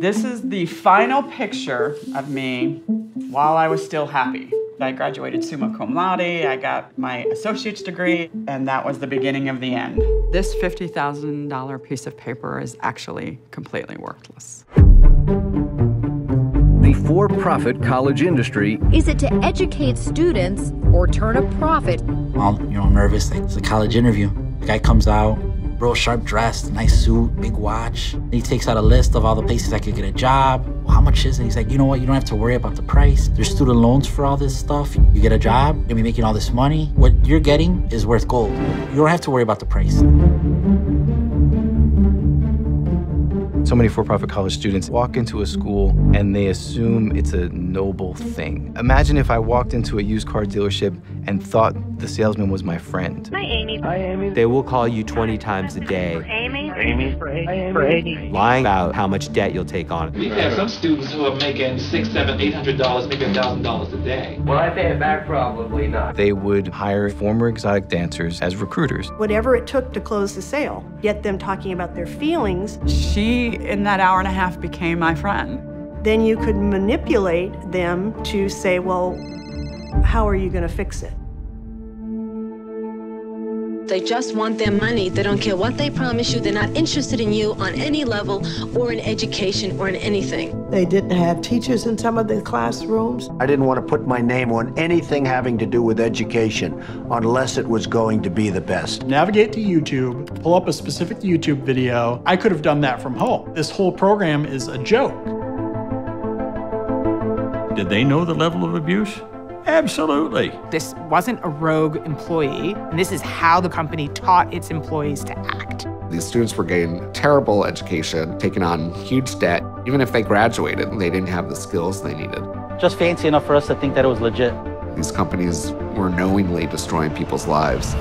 This is the final picture of me while I was still happy. I graduated summa cum laude, I got my associate's degree, and that was the beginning of the end. This $50,000 piece of paper is actually completely worthless. The for profit college industry Is it to educate students or turn a profit? I'm, you know, nervous. Like, it's a college interview. The guy comes out, real sharp dressed, nice suit, big watch. And he takes out a list of all the places I could get a job. Well, how much is it? He's like, you know what? You don't have to worry about the price. There's student loans for all this stuff. You get a job, you'll be making all this money. What you're getting is worth gold. You don't have to worry about the price. Many for profit college students walk into a school and they assume it's a noble thing. Imagine if I walked into a used car dealership and thought the salesman was my friend. Hi, Amy. Hi, Amy. They will call you 20 times a day, Amy. Amy. For Amy. For Amy. lying about how much debt you'll take on. We have some students who are making six, seven, eight hundred dollars, maybe a thousand dollars a day. Will I pay it back? Probably not. They would hire former exotic dancers as recruiters. Whatever it took to close the sale, get them talking about their feelings, She, in that hour and a half, became my friend. then you could manipulate them to say, well, how are you going to fix it? They just want their money. They don't care what they promise you. They're not interested in you on any level or in education or in anything. They didn't have teachers in some of the classrooms. I didn't want to put my name on anything having to do with education unless it was going to be the best. Navigate to YouTube, pull up a specific YouTube video. I could have done that from home. This whole program is a joke. Did they know the level of abuse? Absolutely. This wasn't a rogue employee, and this is how the company taught its employees to act. These students were getting terrible education, taking on huge debt. Even if they graduated, they didn't have the skills they needed. Just fancy enough for us to think that it was legit. These companies were knowingly destroying people's lives.